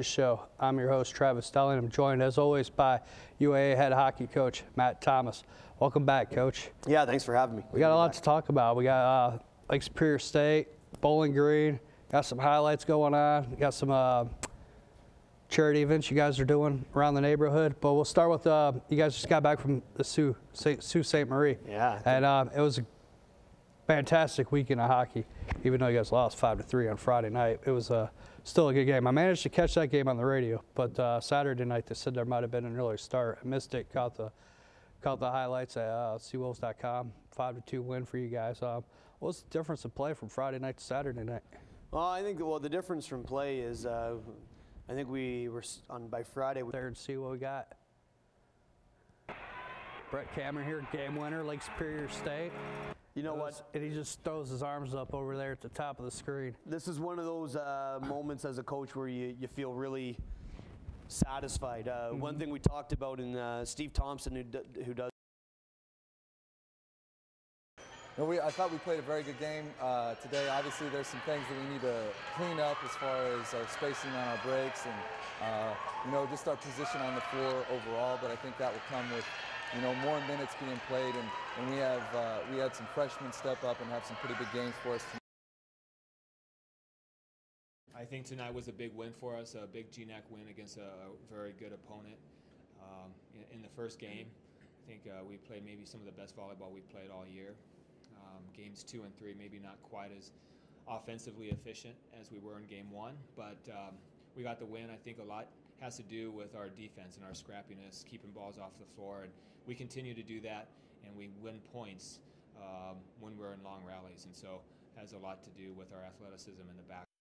Show. I'm your host, Travis Dowling. I'm joined, as always, by UAA head hockey coach Matt Thomas. Welcome back, coach. Yeah, thanks for having me. We got a lot to talk about. We got uh, Lake Superior State, Bowling Green, got some highlights going on. We got some uh, charity events you guys are doing around the neighborhood. But we'll start with uh, you guys just got back from the Sault Saint, Sault. Marie. Yeah. And uh, it was a fantastic weekend of hockey. Even though you guys lost five to three on Friday night, it was uh, still a good game. I managed to catch that game on the radio, but uh, Saturday night they said there might have been an early start. I missed it. Caught the caught the highlights at uh, SeaWolves.com. Five to two win for you guys. Um, what's the difference of play from Friday night to Saturday night? Well, I think well the difference from play is uh, I think we were on by Friday. We, There and see what we got. Brett Cameron here, game winner, Lake Superior State. You know what? And he just throws his arms up over there at the top of the screen. This is one of those uh, moments as a coach where you, you feel really satisfied. Uh, One thing we talked about in uh, Steve Thompson, who, d- who does. No, we, I thought we played a very good game uh, today. Obviously, there's some things that we need to clean up as far as our spacing on our breaks and, uh, you know, just our position on the floor overall. But I think that will come with, you know, more minutes being played. And, and we have uh, we had some freshmen step up and have some pretty big games for us. Tonight. I think tonight was a big win for us, a big GNAC win against a very good opponent. Um, in, in the first game, I think uh, we played maybe some of the best volleyball we've played all year. Um, games two and three, maybe not quite as offensively efficient as we were in game one, but um, we got the win. I think a lot has to do with our defense and our scrappiness, keeping balls off the floor, and we continue to do that, and we win points um, when we're in long rallies, and so has a lot to do with our athleticism in the back.